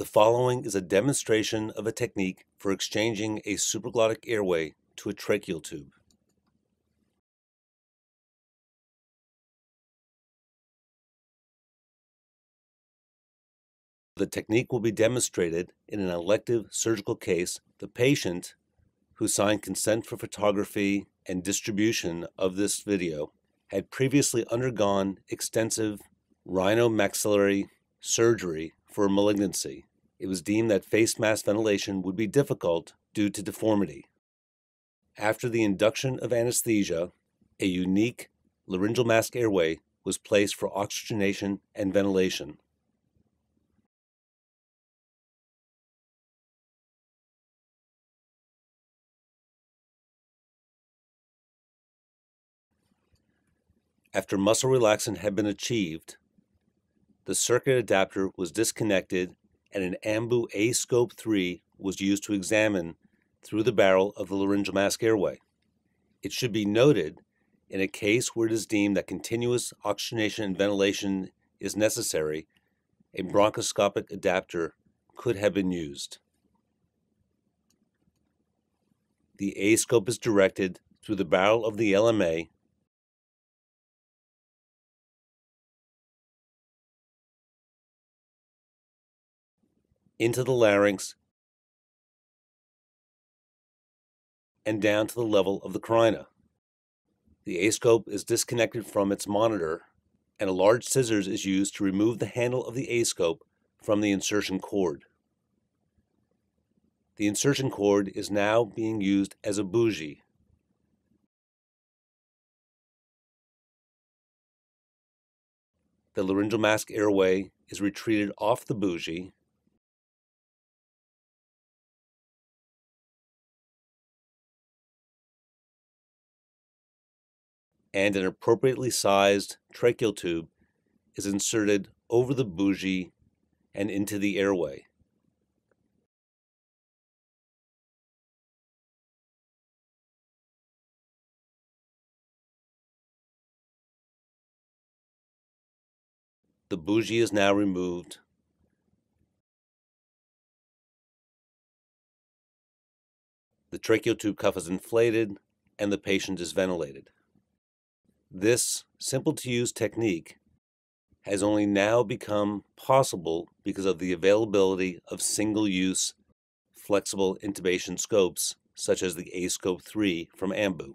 The following is a demonstration of a technique for exchanging a supraglottic airway to a tracheal tube. The technique will be demonstrated in an elective surgical case. The patient, who signed consent for photography and distribution of this video, had previously undergone extensive rhinomaxillary surgery for malignancy. It was deemed that face mask ventilation would be difficult due to deformity. After the induction of anesthesia, a unique laryngeal mask airway was placed for oxygenation and ventilation. After muscle relaxant had been achieved, the circuit adapter was disconnected and an AMBU A-Scope 3 was used to examine through the barrel of the laryngeal mask airway. It should be noted, in a case where it is deemed that continuous oxygenation and ventilation is necessary, a bronchoscopic adapter could have been used. The A-scope is directed through the barrel of the LMA into the larynx and down to the level of the carina. The A-scope is disconnected from its monitor and a large scissors is used to remove the handle of the A-scope from the insertion cord. The insertion cord is now being used as a bougie. The laryngeal mask airway is retreated off the bougie and an appropriately sized tracheal tube is inserted over the bougie and into the airway. The bougie is now removed. The tracheal tube cuff is inflated and the patient is ventilated. This simple to use technique has only now become possible because of the availability of single use flexible intubation scopes such as the A-Scope 3 from AMBU.